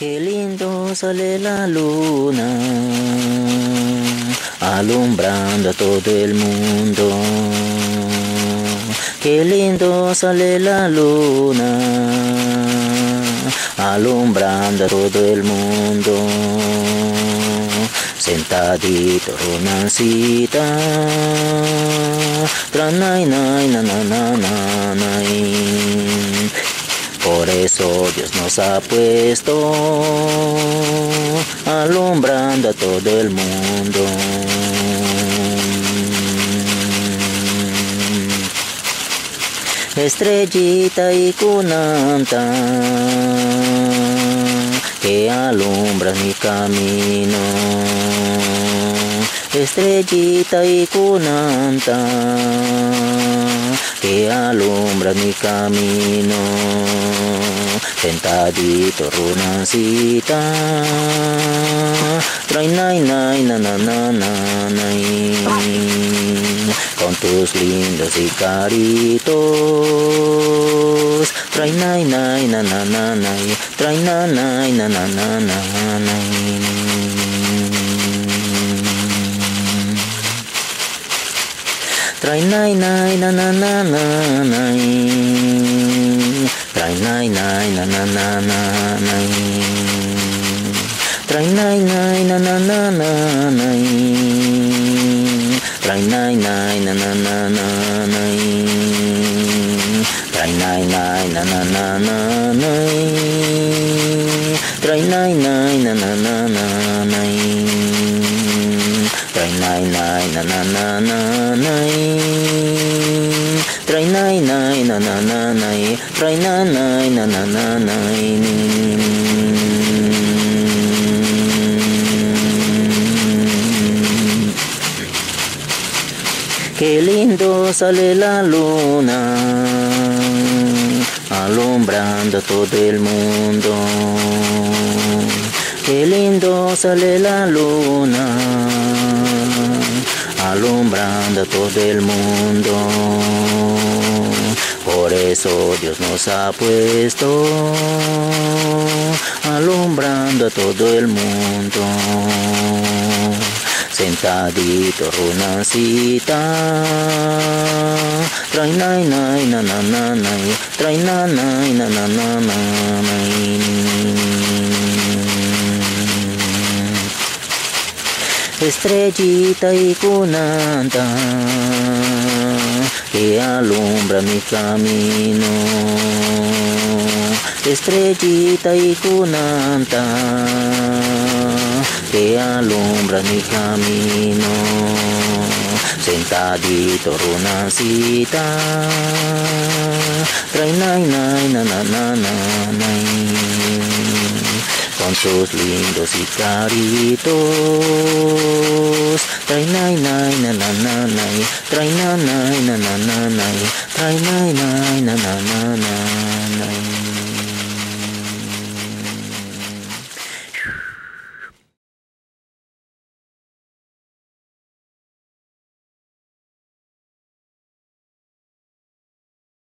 Qué lindo sale la luna, alumbrando a todo el mundo. Qué lindo sale la luna, alumbrando a todo el mundo. Sentadito, ronancita, nay, na, na, na, na, nay. Eso Dios nos ha puesto alumbrando a todo el mundo. Estrellita y cunanta que alumbra mi camino. Estrellita y cunanta que alumbra mi camino. Sentadito runancita, trae nay nay na na na na. Con tus lindos y caritos, trae nay nay na na na nay, trae na nay na na na na Try nai nai na na na na. Try nai nai na na na na. Try nai nai na na na na. Try nai nai na na na na. Try nai nai na na na na. Try nai nai na na na na. Try nai na na na na nai. Try nai nai na na na nai. Try na nai na na na nai. Qué lindo sale la luna, alumbrando todo el mundo. Qué lindo sale la luna, alumbrando a todo el mundo. Por eso Dios nos ha puesto alumbrando a todo el mundo. Sentadito runancita, trae nay nay na na na na na na Estrellita y cunanta que alumbra mi camino. Estrellita y cunanta que alumbra mi camino. Sentadito runancita, trae na na na na nay con sus lindos y caritos. Trae nay nay na na na nay, trae na nay na na na nay, trae